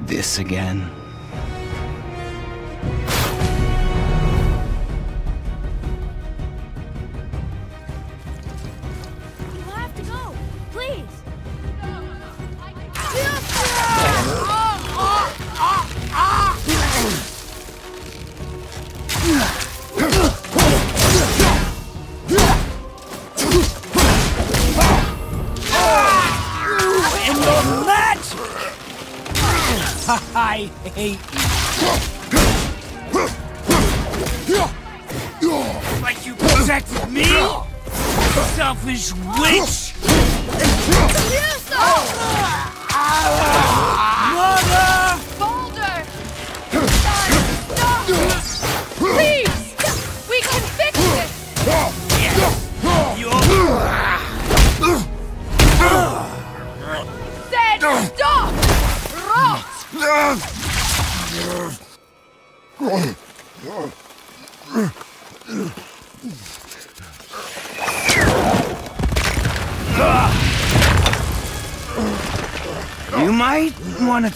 This again?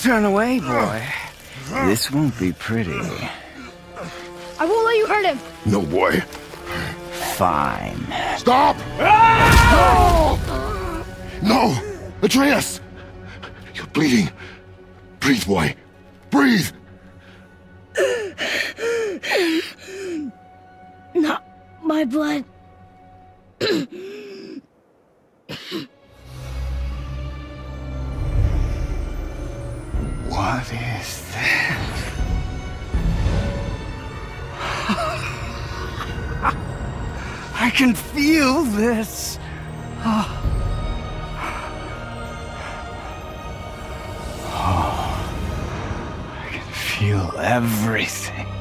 Turn away, boy. This won't be pretty. I won't let you hurt him! No, boy. Fine. Stop! No! Atreus! You're bleeding. Breathe, boy. Breathe! Not my blood. is that? I can feel this. Oh. oh. I can feel everything.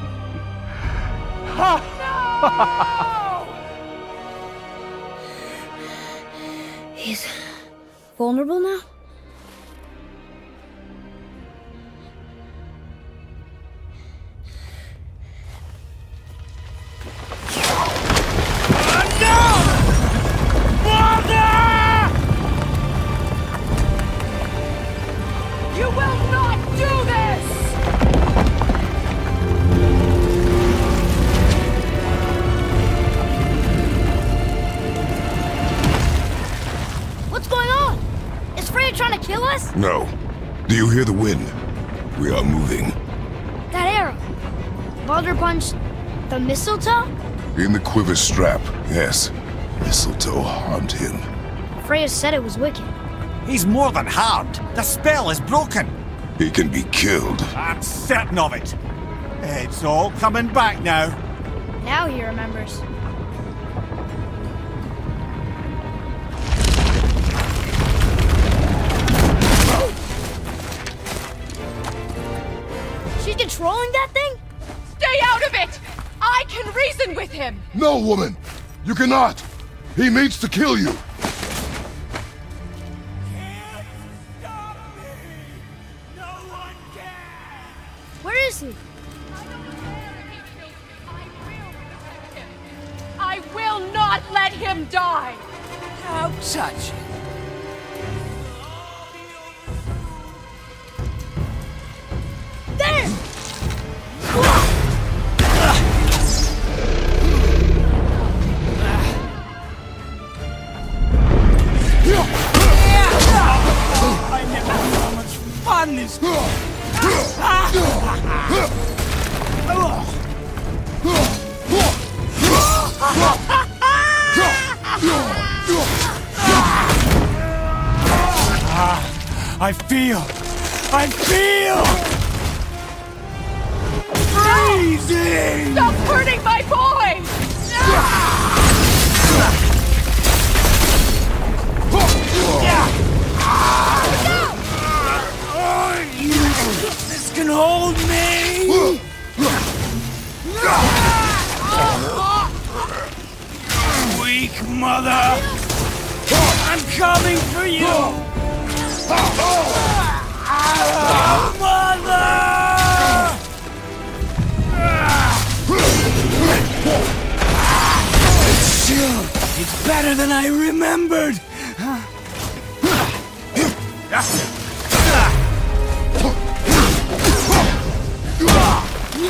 Oh, no! He's vulnerable now? In the quiver strap, yes. Mistletoe harmed him. Freya said it was wicked. He's more than harmed. The spell is broken. He can be killed. I'm certain of it. It's all coming back now. Now he remembers. Can reason with him! No, woman! You cannot! He means to kill you! Where is he? I will not let him die! How touching.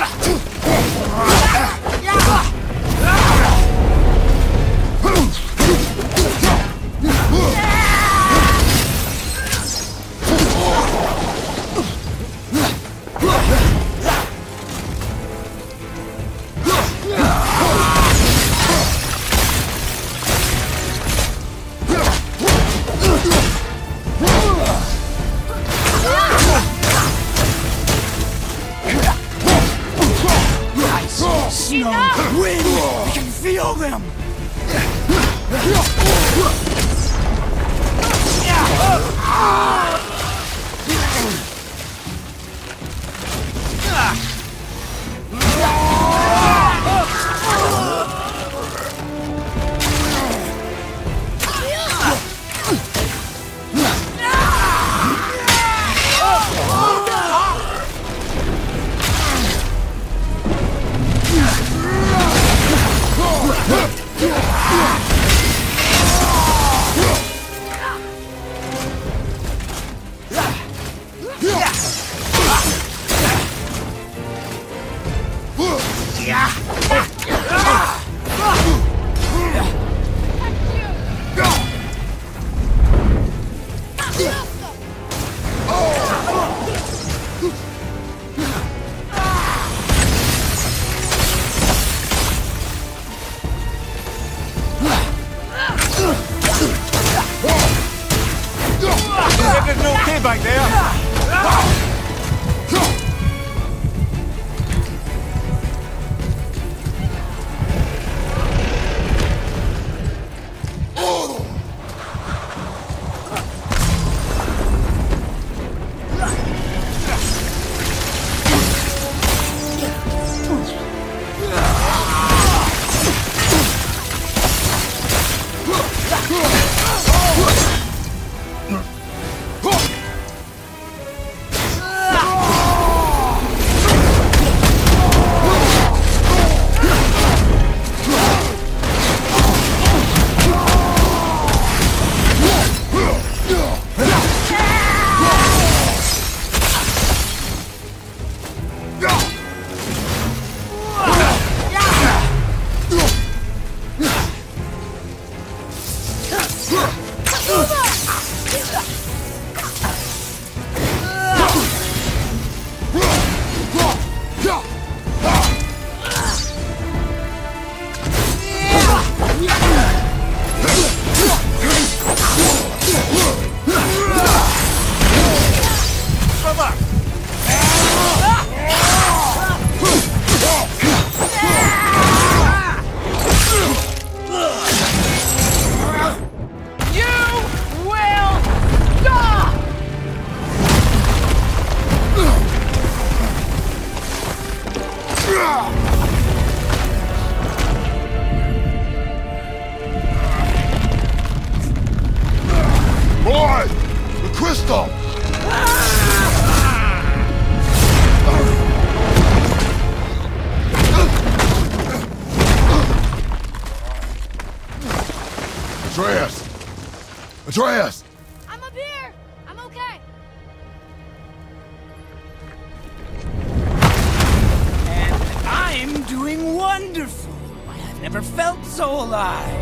¡Ah! Everything okay back there? Boy! The crystal! Atreus! Atreus! Alive.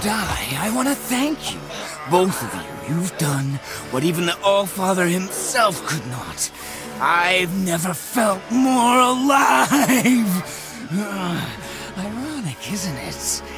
Die, I want to thank you. Both of you, you've done what even the All-Father himself could not. I've never felt more alive! Ironic, isn't it?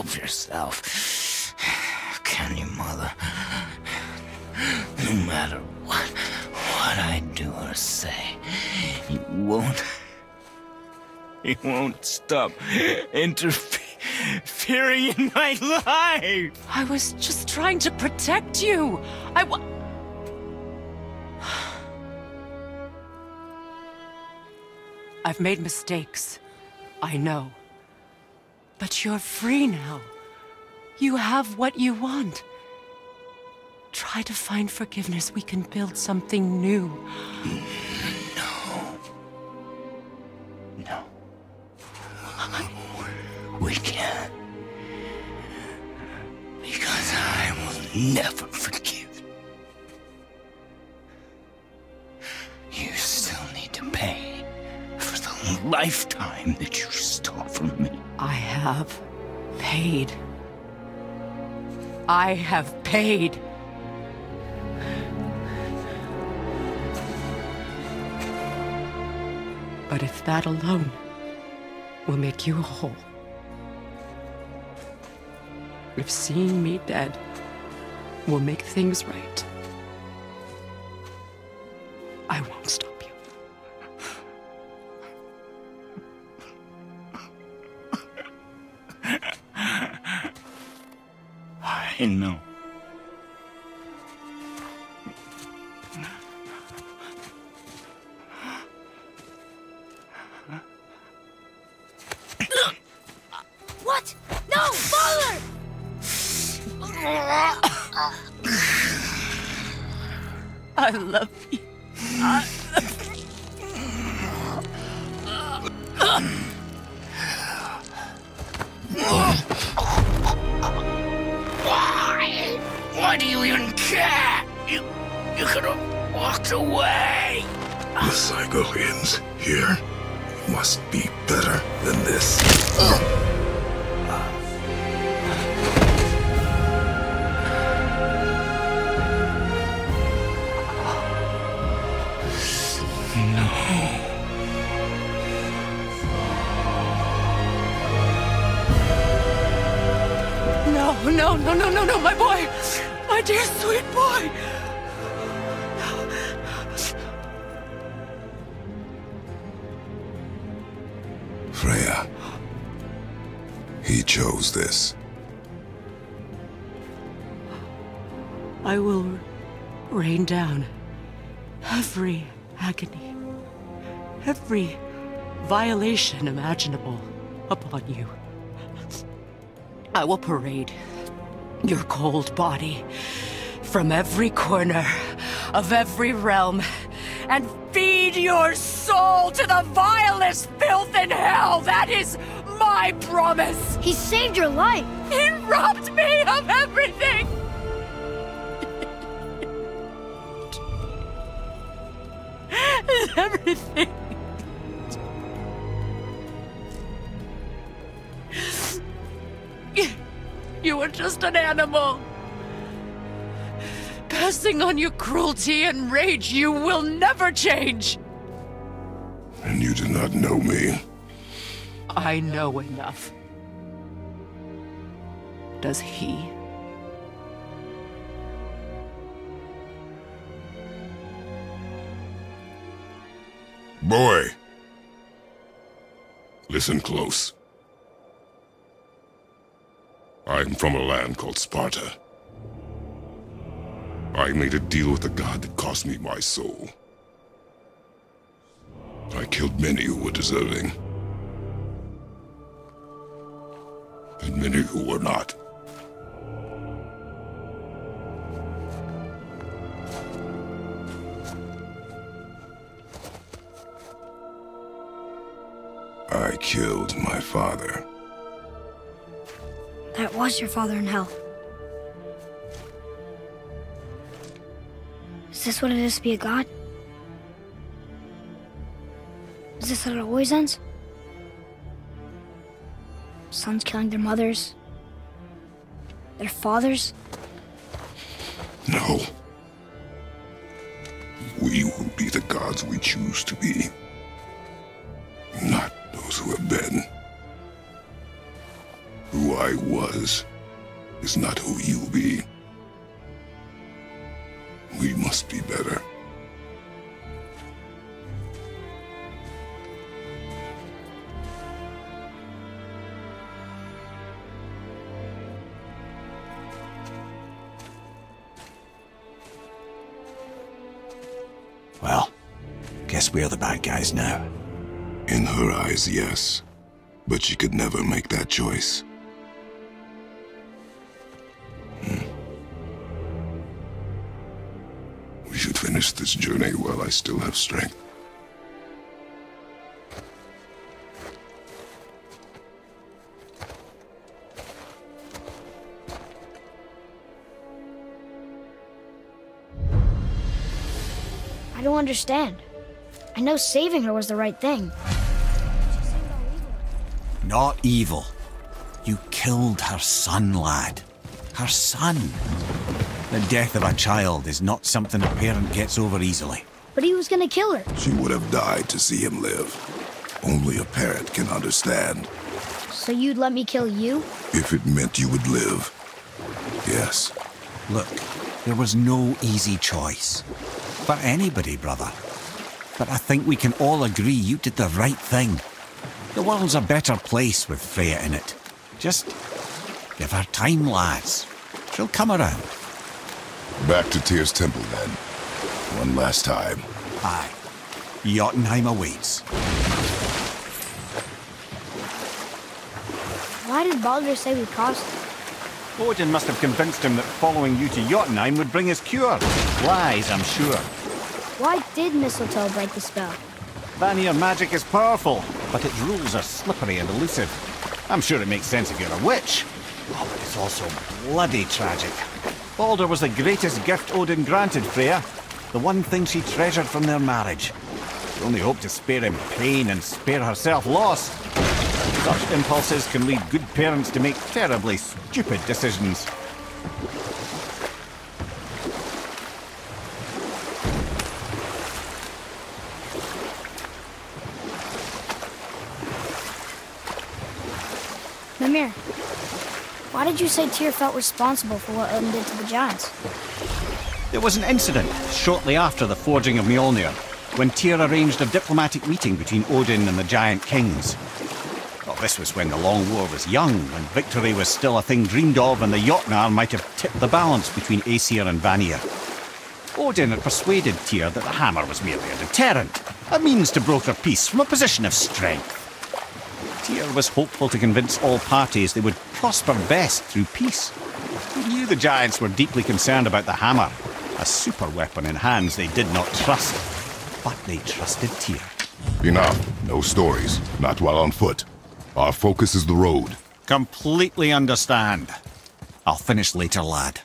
Help yourself. Can you, Mother? No matter what, what I do or say, you won't. You won't stop interfering in my life. I was just trying to protect you. I I've made mistakes. I know. But you're free now. You have what you want. Try to find forgiveness. We can build something new. I have paid. But if that alone will make you whole, if seeing me dead will make things right, I won't stop you. I know. What? No, father! I love violation imaginable upon you. I will parade your cold body from every corner of every realm and feed your soul to the vilest filth in hell. That is my promise. He saved your life. He robbed me of everything. everything. Just an animal. Passing on your cruelty and rage, you will never change. And you do not know me. I know enough. Does he? Boy! Listen close. I'm from a land called Sparta. I made a deal with the god that cost me my soul. I killed many who were deserving. And many who were not. I killed my father. That was your father in hell. Is this what it is to be a god? Is this how it always ends? Sons killing their mothers? Their fathers? No. We will be the gods we choose to be. Guess we're the bad guys now. In her eyes, yes. But she could never make that choice. Hmm. We should finish this journey while I still have strength. I don't understand. I know saving her was the right thing. Not evil. You killed her son, lad. Her son. The death of a child is not something a parent gets over easily. But he was gonna kill her. She would have died to see him live. Only a parent can understand. So you'd let me kill you? If it meant you would live. Yes. Look, there was no easy choice. For anybody, brother. But I think we can all agree you did the right thing. The world's a better place with Freya in it. Just give her time, lads. She'll come around. Back to Tyr's temple then. One last time. Aye. Jotunheim awaits. Why did Baldur say we crossed? Odin must have convinced him that following you to Jotunheim would bring his cure. Lies, I'm sure. Why did mistletoe break the spell? Vanir magic is powerful, but its rules are slippery and elusive. I'm sure it makes sense if you're a witch. Oh, but it's also bloody tragic. Baldur was the greatest gift Odin granted Freya. The one thing she treasured from their marriage. She only hoped to spare him pain and spare herself loss. Such impulses can lead good parents to make terribly stupid decisions. Mimir, why did you say Tyr felt responsible for what Odin did to the giants? There was an incident shortly after the forging of Mjolnir, when Tyr arranged a diplomatic meeting between Odin and the giant kings. Well, this was when the Long War was young, when victory was still a thing dreamed of, and the Jotnar might have tipped the balance between Aesir and Vanir. Odin had persuaded Tyr that the hammer was merely a deterrent, a means to broker peace from a position of strength. Tyr was hopeful to convince all parties they would prosper best through peace. He knew the giants were deeply concerned about the hammer, a super weapon in hands they did not trust. But they trusted Tyr. Enough. No stories. Not while on foot. Our focus is the road. Completely understand. I'll finish later, lad.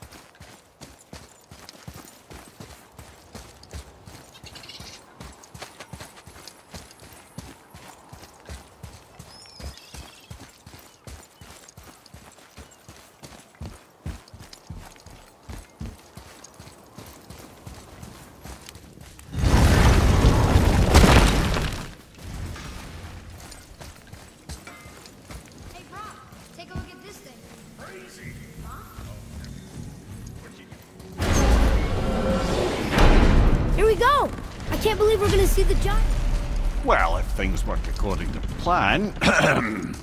Plan.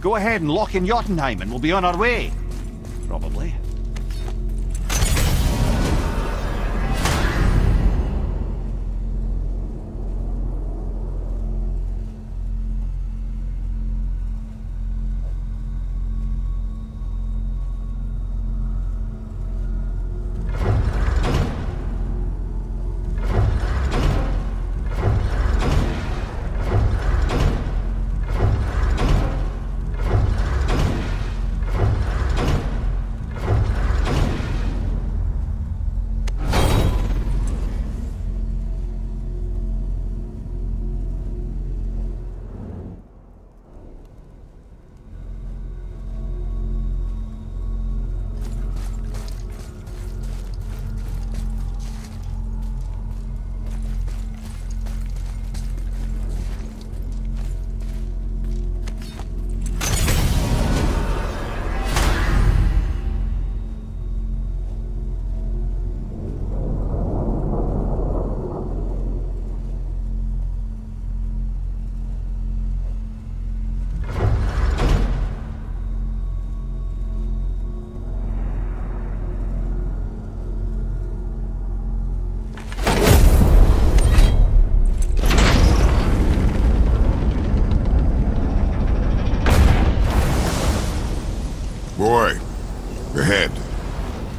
Go ahead and lock in Jotunheim and we'll be on our way. Probably.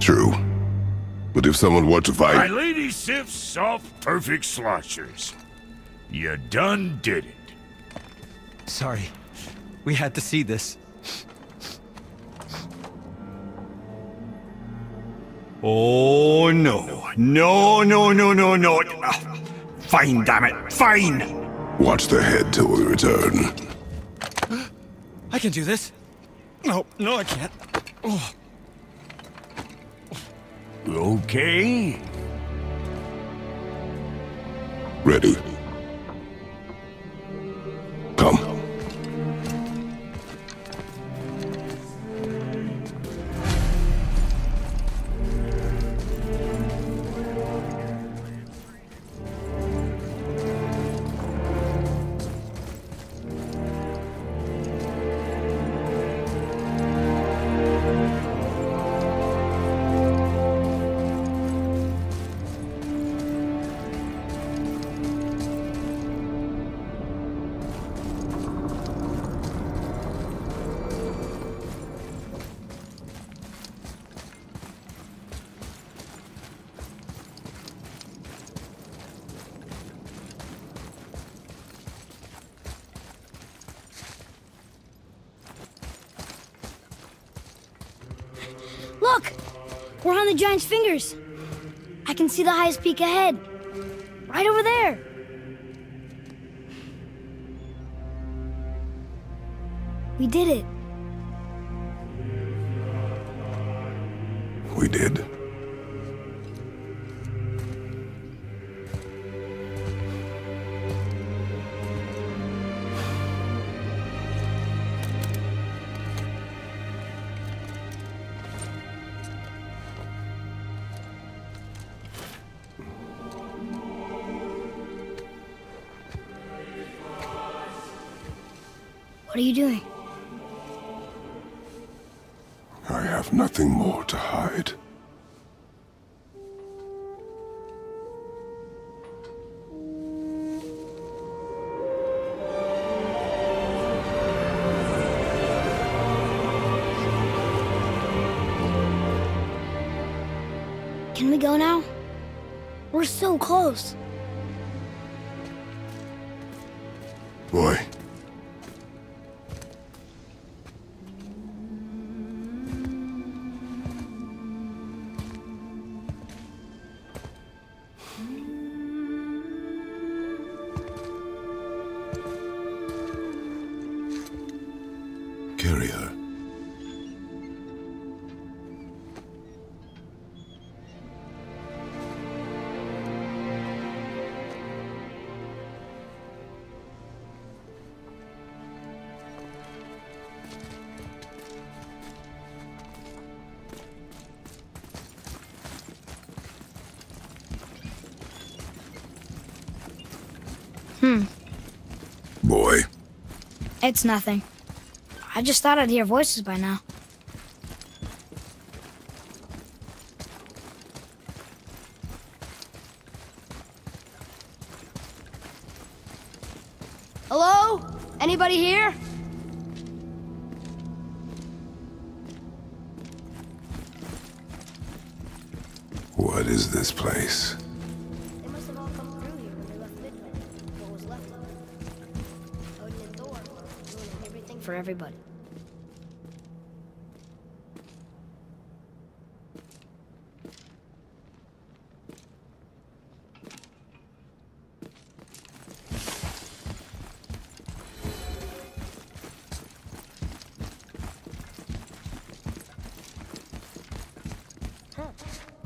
True. But if someone were to fight... My fight... lady sips soft, perfect sloshers. You done did it. Sorry. We had to see this. Oh, no. No, no, no, no, no. Ah, fine, damn it. Fine! Watch the head till we return. I can do this. No, no, I can't. Oh. Okay. Ready. Come. We're on the giant's fingers. I can see the highest peak ahead. Right over there. We did it. You doing? Carry. Hmm. Boy, It's nothing. I just thought I'd hear voices by now.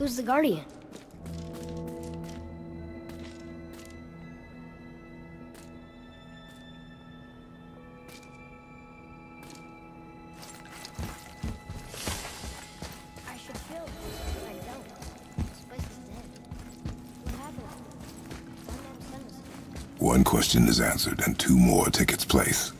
Send us here? One question is answered, and two more take its place.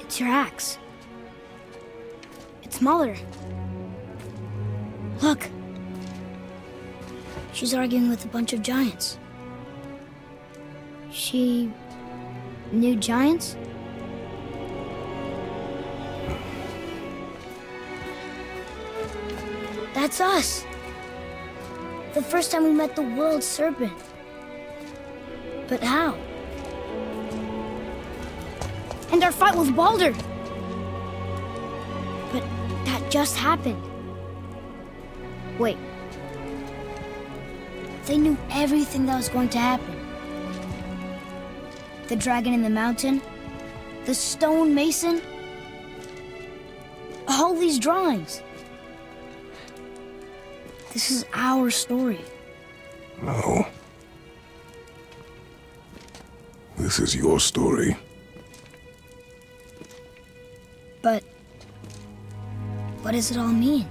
It's your axe. It's Mother. Look. She's arguing with a bunch of giants. She knew giants? That's us. The first time we met the world serpent. But how? And our fight with Baldur. But that just happened. Wait. They knew everything that was going to happen the dragon in the mountain, the stone mason, all these drawings. This is our story. No. This is your story. But what does it all mean?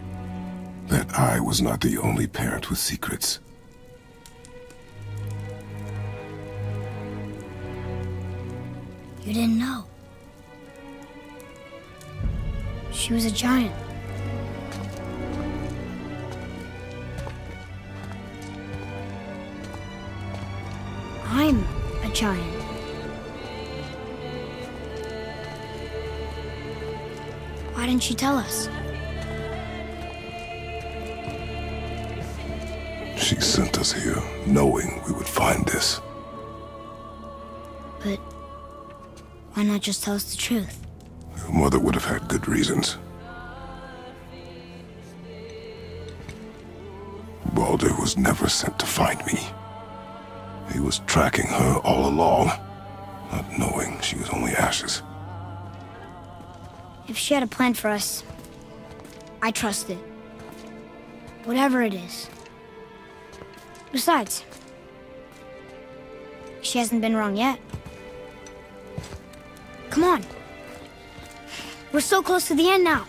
That I was not the only parent with secrets. You didn't know. She was a giant. She tell us? She sent us here, knowing we would find this. But why not just tell us the truth? Your mother would have had good reasons. Baldur was never sent to find me. He was tracking her all along, not knowing she was only ashes. If she had a plan for us, I trust it. Whatever it is. Besides, she hasn't been wrong yet. Come on. We're so close to the end now.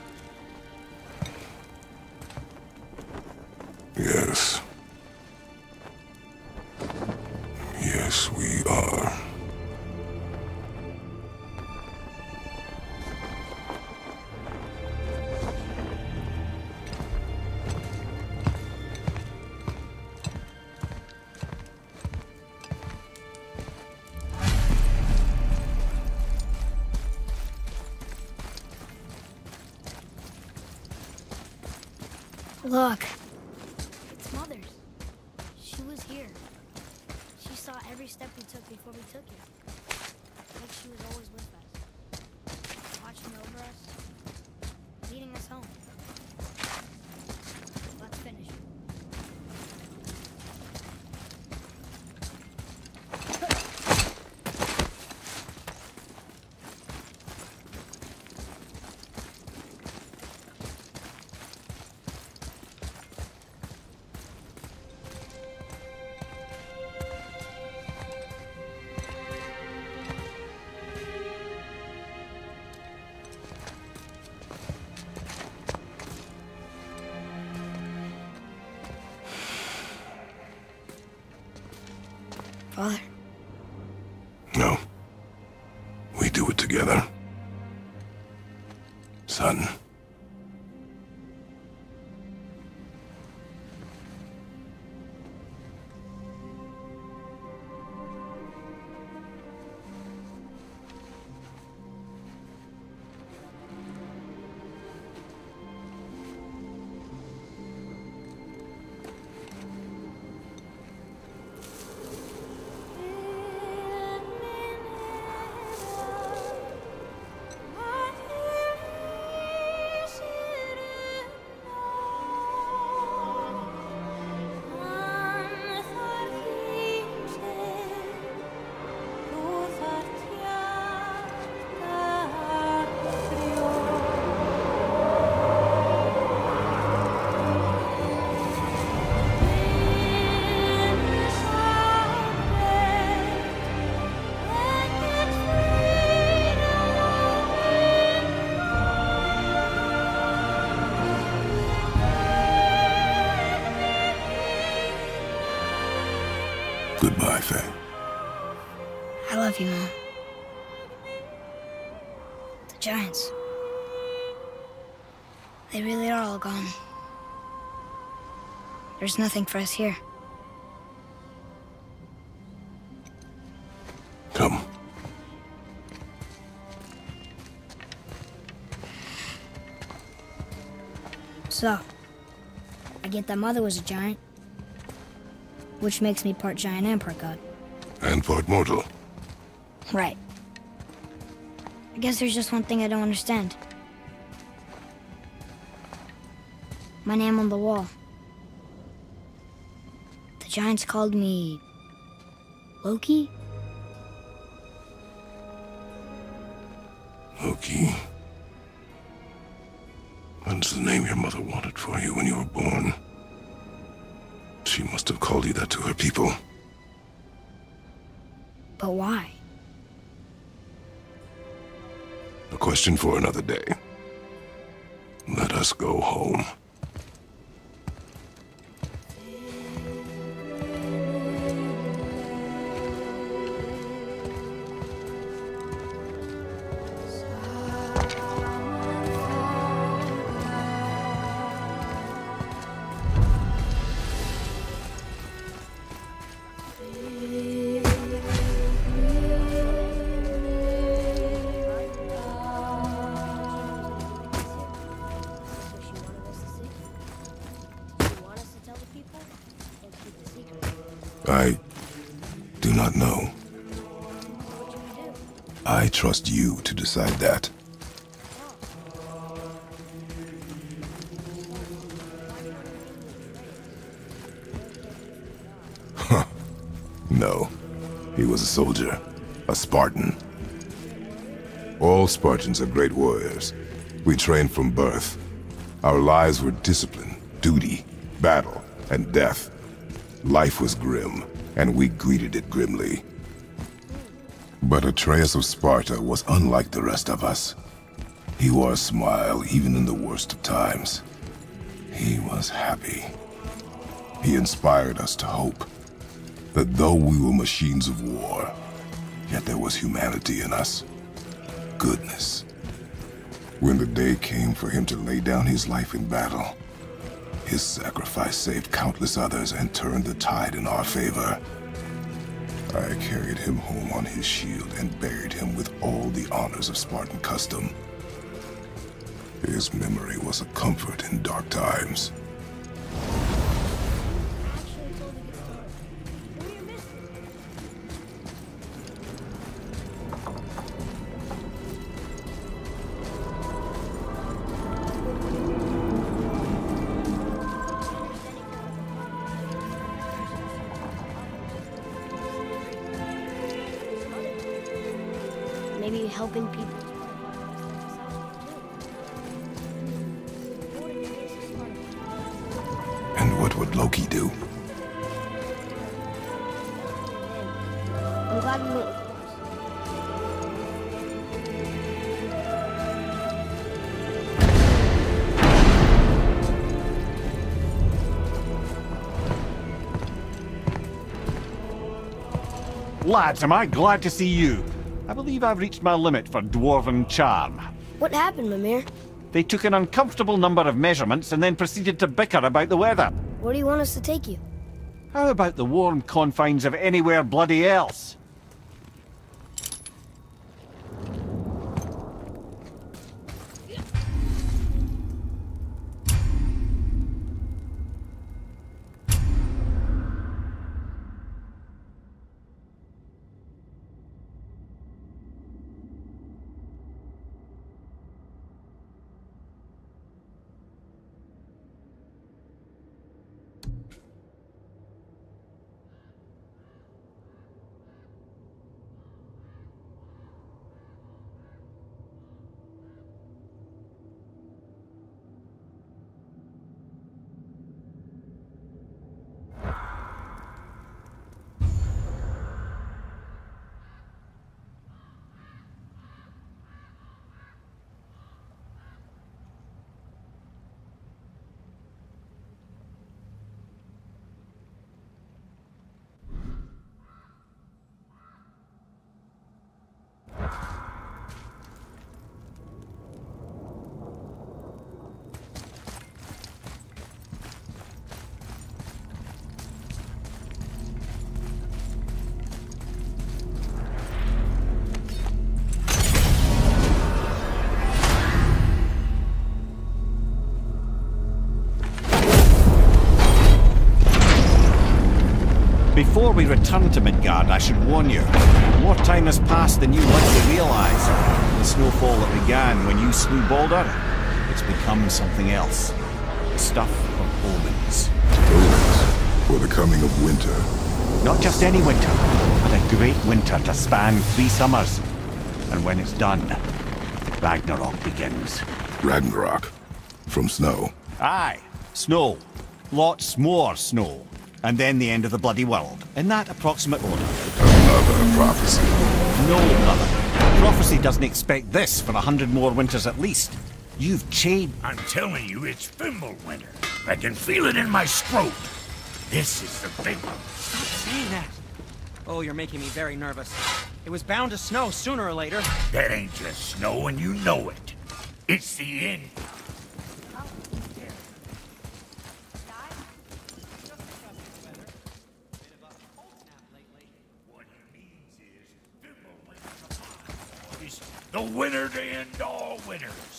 Look. It's Mother's. She was here. She saw every step we took before we took it. Like she was always with us. Watching over us. There's nothing for us here. Come. So, I get that Mother was a giant, which makes me part giant and part god. And part mortal. Right. I guess there's just one thing I don't understand. My name on the wall. The Giants called me... Loki? Loki. That's the name your mother wanted for you when you were born. She must have called you that to her people. But why? A question for another day. Let us go home. Decide that. Huh. No. He was a soldier. A Spartan. All Spartans are great warriors. We trained from birth. Our lives were discipline, duty, battle, and death. Life was grim, and we greeted it grimly. But Atreus of Sparta was unlike the rest of us. He wore a smile even in the worst of times. He was happy. He inspired us to hope that though we were machines of war, yet there was humanity in us. Goodness. When the day came for him to lay down his life in battle, his sacrifice saved countless others and turned the tide in our favor. I carried him home on his shield and buried him with all the honors of Spartan custom. His memory was a comfort in dark times. Lads, am I glad to see you. I believe I've reached my limit for dwarven charm. What happened, Mimir? They took an uncomfortable number of measurements and then proceeded to bicker about the weather. Where do you want us to take you? How about the warm confines of anywhere bloody else? Before we return to Midgard, I should warn you. More time has passed than you likely realise. The snowfall that began when you slew Baldur, it's become something else. The stuff of omens. Omens for the coming of winter. Not just any winter, but a great winter to span three summers. And when it's done, Ragnarok begins. Ragnarok. From snow. Aye, snow. Lots more snow. And then the end of the bloody world. In that approximate order. Another prophecy. No, brother. Prophecy doesn't expect this for a hundred more winters at least. You've changed. I'm telling you, it's Fimbulwinter. I can feel it in my scrot. This is the big one. Stop saying that. Oh, you're making me very nervous. It was bound to snow sooner or later. That ain't just snow, and you know it. It's the end. The winner to end all winners.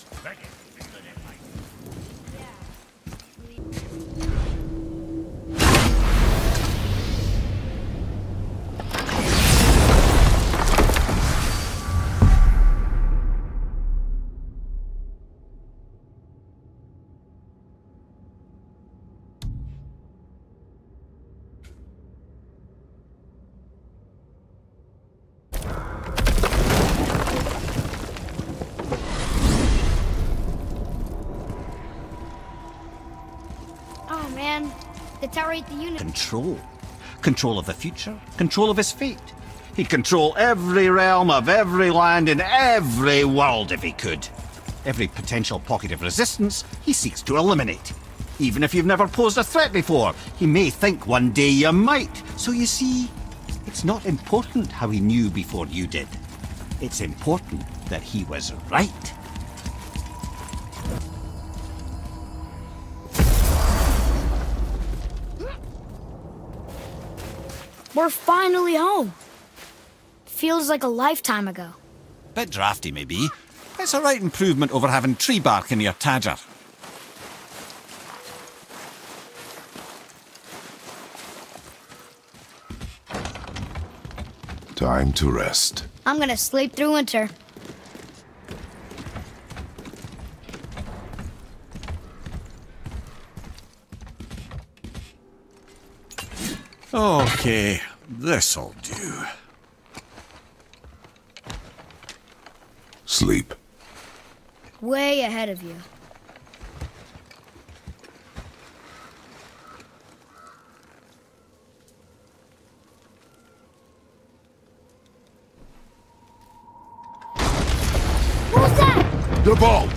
The tower ate the unit. Control. Control of the future. Control of his fate. He'd control every realm of every land in every world if he could. Every potential pocket of resistance he seeks to eliminate. Even if you've never posed a threat before, he may think one day you might. So you see, it's not important how he knew before you did. It's important that he was right. We're finally home. Feels like a lifetime ago. Bit drafty, maybe. It's a right improvement over having tree bark in your tadger. Time to rest. I'm gonna sleep through winter. Okay, this'll do. Sleep. Way ahead of you. What was that? The ball!